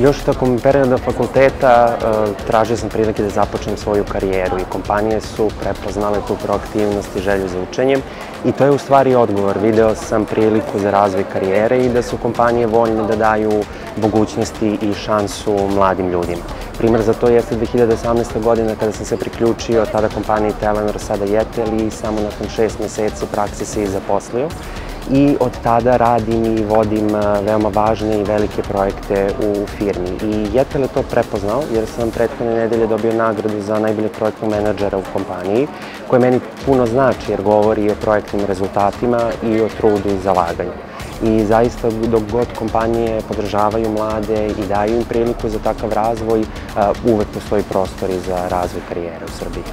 Još tokom perioda fakulteta uh, tražio sam prilike da započnem svoju karijeru i kompanije su prepoznale tu proaktivnost i želju za učenjem i to je u stvari odgovor. Video sam priliku za razvoj karijere i da su kompanije voljne da daju mogućnosti i šansu mladim ljudima. Primer za to jeste 2018. godina kada sam se priključio tada kompaniji Telenor, sada Jetel i samo nakon šest meseci prakse se i zaposlio i od tada radim i vodim veoma važne i velike projekte u firmi. I Jetel je to prepoznao jer sam prethodne nedelje dobio nagradu za najboljeg projektnog menadžera u kompaniji, koje meni puno znači jer govori o projektnim rezultatima i o trudu i zalaganju. I zaista dok god kompanije podržavaju mlade i daju im priliku za takav razvoj, uvek postoji prostor i za razvoj karijere u Srbiji.